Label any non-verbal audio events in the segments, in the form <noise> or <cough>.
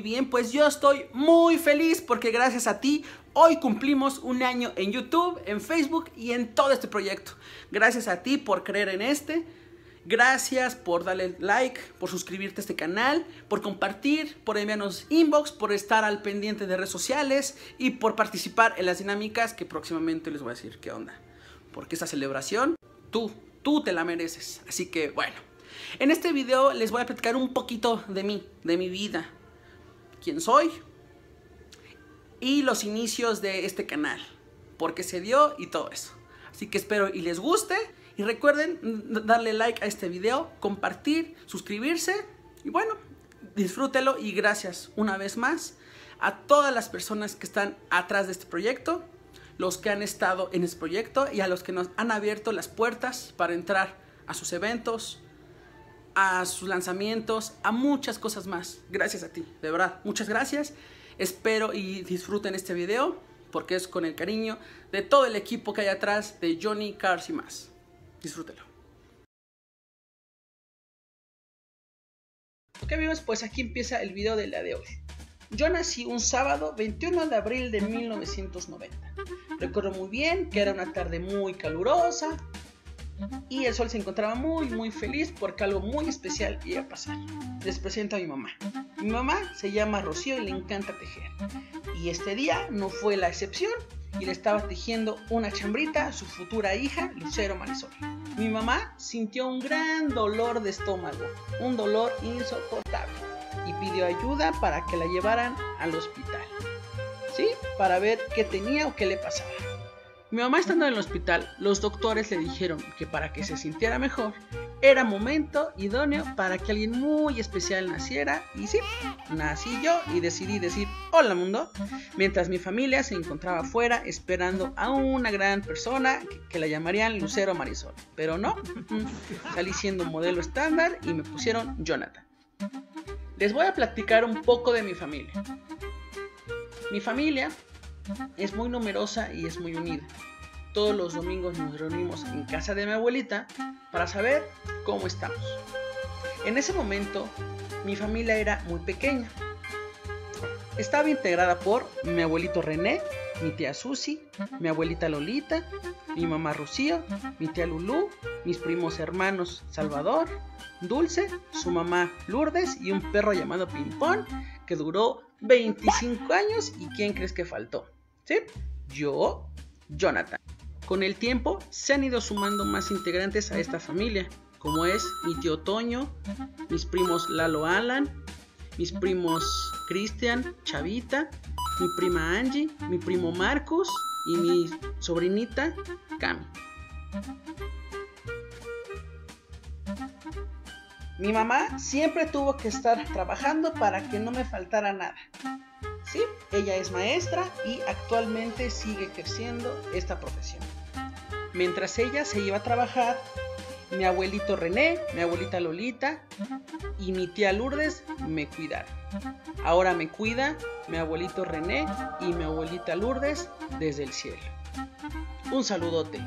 bien, pues yo estoy muy feliz porque gracias a ti hoy cumplimos un año en YouTube, en Facebook y en todo este proyecto. Gracias a ti por creer en este. Gracias por darle like, por suscribirte a este canal, por compartir, por enviarnos inbox, por estar al pendiente de redes sociales y por participar en las dinámicas que próximamente les voy a decir qué onda. Porque esta celebración, tú, tú te la mereces. Así que bueno, en este video les voy a platicar un poquito de mí, de mi vida, quién soy y los inicios de este canal, por qué se dio y todo eso. Así que espero y les guste. Y recuerden darle like a este video, compartir, suscribirse y bueno, disfrútelo y gracias una vez más a todas las personas que están atrás de este proyecto, los que han estado en este proyecto y a los que nos han abierto las puertas para entrar a sus eventos, a sus lanzamientos, a muchas cosas más. Gracias a ti, de verdad, muchas gracias. Espero y disfruten este video porque es con el cariño de todo el equipo que hay atrás de Johnny Cars y más. Disfrútelo. Ok amigos, pues aquí empieza el video del día de hoy. Yo nací un sábado 21 de abril de 1990. Recuerdo muy bien que era una tarde muy calurosa y el sol se encontraba muy muy feliz porque algo muy especial iba a pasar. Les presento a mi mamá. Mi mamá se llama Rocío y le encanta tejer. Y este día no fue la excepción y le estaba tejiendo una chambrita a su futura hija, Lucero Marisol. Mi mamá sintió un gran dolor de estómago, un dolor insoportable, y pidió ayuda para que la llevaran al hospital. ¿Sí? Para ver qué tenía o qué le pasaba. Mi mamá estando en el hospital, los doctores le dijeron que para que se sintiera mejor, era momento idóneo para que alguien muy especial naciera. Y sí, nací yo y decidí decir hola mundo, mientras mi familia se encontraba afuera esperando a una gran persona que, la llamarían Lucero Marisol. Pero no, <laughs> salí siendo modelo estándar y me pusieron Jonathan. Les voy a platicar un poco de mi familia. Mi familia es muy numerosa y es muy unida. Todos los domingos nos reunimos en casa de mi abuelita para saber cómo estamos. En ese momento mi familia era muy pequeña. Estaba integrada por mi abuelito René, mi tía Susi, mi abuelita Lolita, mi mamá Rocío, mi tía Lulú, mis primos hermanos Salvador, Dulce, su mamá Lourdes y un perro llamado Pimpón que duró 25 años y ¿quién crees que faltó? ¿Sí? Yo, Jonathan. Con el tiempo se han ido sumando más integrantes a esta familia, como es mi tío Toño, mis primos Lalo Alan, mis primos Cristian, Chavita, mi prima Angie, mi primo Marcus y mi sobrinita Cami. Mi mamá siempre tuvo que estar trabajando para que no me faltara nada. Sí, ella es maestra y actualmente sigue creciendo esta profesión. Mientras ella se iba a trabajar, mi abuelito René, mi abuelita Lolita y mi tía Lourdes me cuidaron. Ahora me cuida mi abuelito René y mi abuelita Lourdes desde el cielo. Un saludote.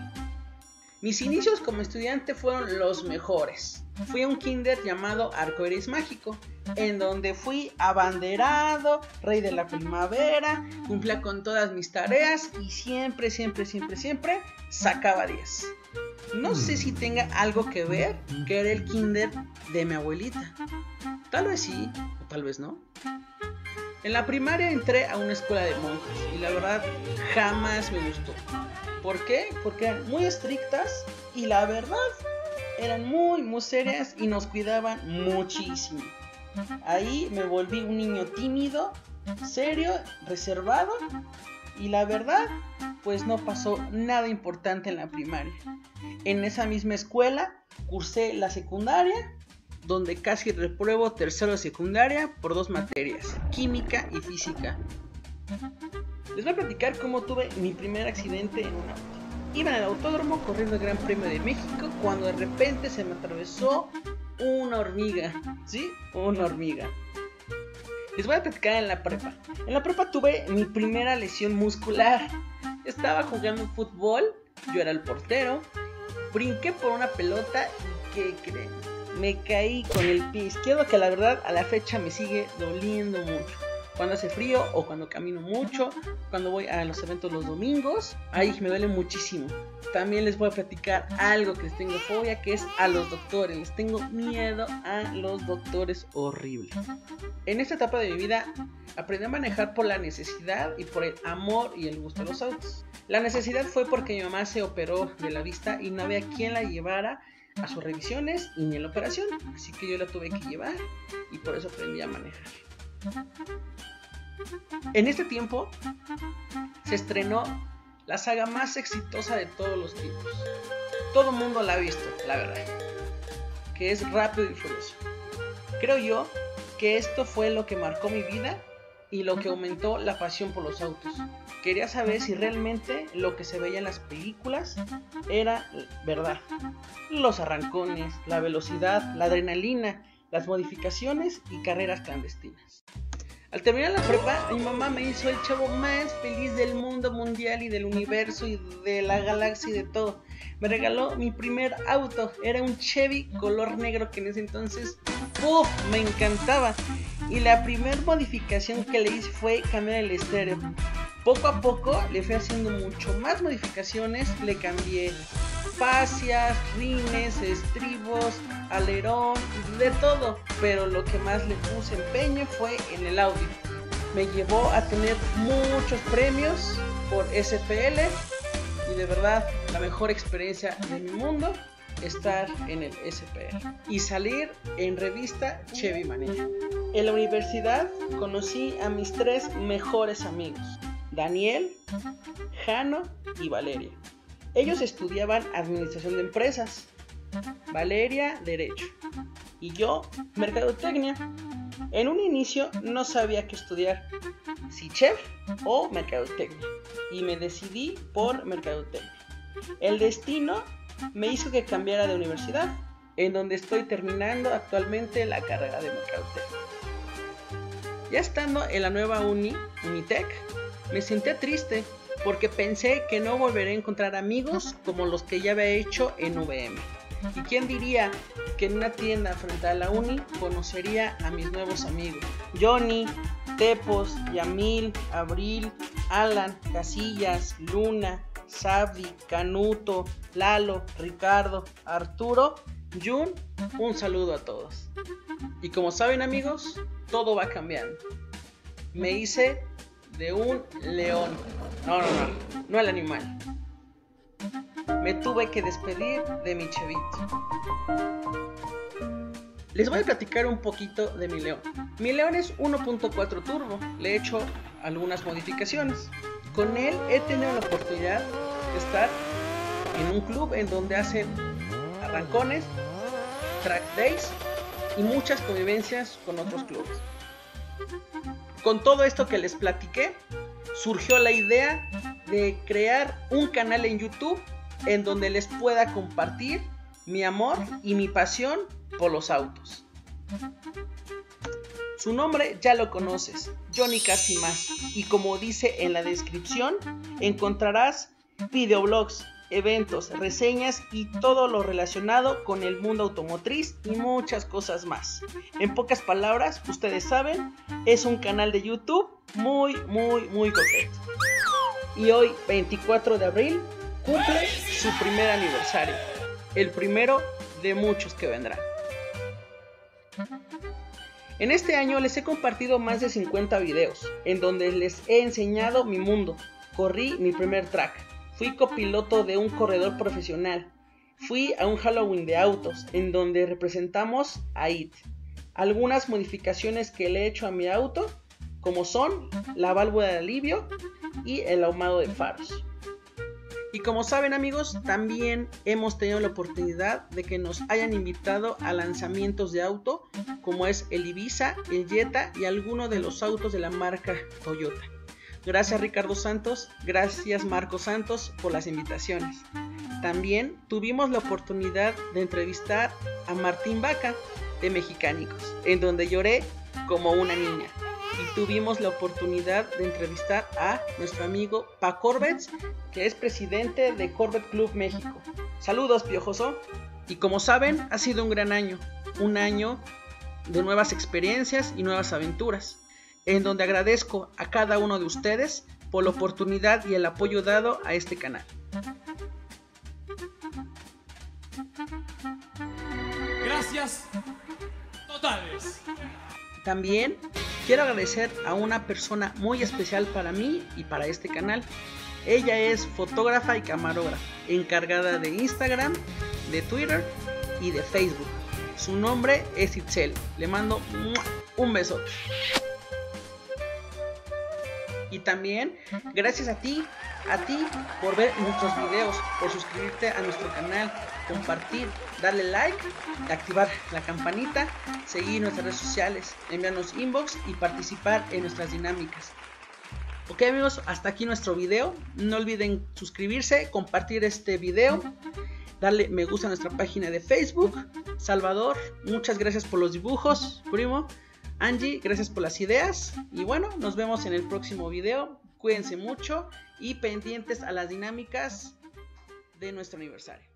Mis inicios como estudiante fueron los mejores. Fui a un kinder llamado Arcoiris Mágico, en donde fui abanderado, rey de la primavera, cumplía con todas mis tareas y siempre, siempre, siempre, siempre sacaba 10. No sé si tenga algo que ver que era el kinder de mi abuelita. Tal vez sí, o tal vez no. En la primaria entré a una escuela de monjas y la verdad jamás me gustó. ¿Por qué? Porque eran muy estrictas y la verdad eran muy, muy serias y nos cuidaban muchísimo. Ahí me volví un niño tímido, serio, reservado y la verdad, pues no pasó nada importante en la primaria. En esa misma escuela cursé la secundaria, donde casi repruebo tercero de secundaria por dos materias, química y física. Les voy a platicar cómo tuve mi primer accidente en un auto. Iba en el autódromo corriendo el Gran Premio de México cuando de repente se me atravesó una hormiga. ¿Sí? Una hormiga. Les voy a platicar en la prepa. En la prepa tuve mi primera lesión muscular. Estaba jugando fútbol, yo era el portero, brinqué por una pelota y ¿qué creen? me caí con el pie izquierdo que la verdad a la fecha me sigue doliendo mucho cuando hace frío o cuando camino mucho, cuando voy a los eventos los domingos, ahí me duele muchísimo. También les voy a platicar algo que les tengo fobia, que es a los doctores. Les tengo miedo a los doctores horrible. En esta etapa de mi vida aprendí a manejar por la necesidad y por el amor y el gusto de los autos. La necesidad fue porque mi mamá se operó de la vista y no había quien la llevara a sus revisiones y ni en la operación. Así que yo la tuve que llevar y por eso aprendí a manejar. En este tiempo se estrenó la saga más exitosa de todos los tiempos. Todo el mundo la ha visto, la verdad. Que es Rápido y Furioso. Creo yo que esto fue lo que marcó mi vida y lo que aumentó la pasión por los autos. Quería saber si realmente lo que se veía en las películas era verdad. Los arrancones, la velocidad, la adrenalina, las modificaciones y carreras clandestinas. Al terminar la prepa, mi mamá me hizo el chavo más feliz del mundo mundial y del universo y de la galaxia y de todo. Me regaló mi primer auto, era un Chevy color negro que en ese entonces, ¡puf! Me encantaba. Y la primera modificación que le hice fue cambiar el estéreo. Poco a poco le fui haciendo mucho más modificaciones, le cambié fascias, rines, estribos, alerón, de todo. Pero lo que más le puse empeño fue en el audio. Me llevó a tener muchos premios por SPL y de verdad la mejor experiencia de mi mundo estar en el SPL y salir en revista Chevy Mania. En la universidad conocí a mis tres mejores amigos, Daniel, Jano y Valeria. Ellos estudiaban administración de empresas, Valeria derecho y yo mercadotecnia. En un inicio no sabía qué estudiar, si chef o mercadotecnia, y me decidí por mercadotecnia. El destino me hizo que cambiara de universidad, en donde estoy terminando actualmente la carrera de mercadotecnia. Ya estando en la nueva uni, Unitec, me senté triste porque pensé que no volveré a encontrar amigos como los que ya había hecho en VM. ¿Y quién diría que en una tienda frente a la uni conocería a mis nuevos amigos? Johnny, Tepos, Yamil, Abril, Alan, Casillas, Luna, Sabdi, Canuto, Lalo, Ricardo, Arturo, Jun, un saludo a todos. Y como saben amigos, todo va cambiando. Me hice de un león. No, no, no, no el animal. Me tuve que despedir de mi chevito. Les voy a platicar un poquito de mi león. Mi león es 1.4 turbo. Le he hecho algunas modificaciones. Con él he tenido la oportunidad de estar en un club en donde hacen arrancones, track days y muchas convivencias con otros clubes. Con todo esto que les platiqué, surgió la idea de crear un canal en YouTube en donde les pueda compartir mi amor y mi pasión por los autos. Su nombre ya lo conoces, Johnny Casimas, y como dice en la descripción, encontrarás videoblogs, eventos, reseñas y todo lo relacionado con el mundo automotriz y muchas cosas más. En pocas palabras, ustedes saben, es un canal de YouTube muy, muy, muy coqueto. Y hoy, 24 de abril, cumple su primer aniversario, el primero de muchos que vendrán. En este año les he compartido más de 50 videos, en donde les he enseñado mi mundo. Corrí mi primer track, Fui copiloto de un corredor profesional. Fui a un Halloween de autos en donde representamos a IT. Algunas modificaciones que le he hecho a mi auto, como son la válvula de alivio y el ahumado de faros. Y como saben amigos, también hemos tenido la oportunidad de que nos hayan invitado a lanzamientos de auto, como es el Ibiza, el Jetta y algunos de los autos de la marca Toyota. Gracias Ricardo Santos, gracias Marco Santos por las invitaciones. También tuvimos la oportunidad de entrevistar a Martín Vaca de Mexicánicos, en donde lloré como una niña. Y tuvimos la oportunidad de entrevistar a nuestro amigo Pa Corbett, que es presidente de Corbett Club México. Saludos, Piojoso. Y como saben, ha sido un gran año. un año de nuevas experiencias y nuevas aventuras, en donde agradezco a cada uno de ustedes por la oportunidad y el apoyo dado a este canal. Gracias totales. También quiero agradecer a una persona muy especial para mí y para este canal. Ella es fotógrafa y camarógrafa, encargada de Instagram, de Twitter y de Facebook. Su nombre es Itzel. Le mando un beso. Y también gracias a ti, a ti por ver nuestros videos, por suscribirte a nuestro canal, compartir, darle like, activar la campanita, seguir nuestras redes sociales, enviarnos inbox y participar en nuestras dinámicas. Ok amigos, hasta aquí nuestro video. No olviden suscribirse, compartir este video, darle me gusta a nuestra página de Facebook. Salvador, muchas gracias por los dibujos, primo. Angie, gracias por las ideas. Y bueno, nos vemos en el próximo video. Cuídense mucho y pendientes a las dinámicas de nuestro aniversario.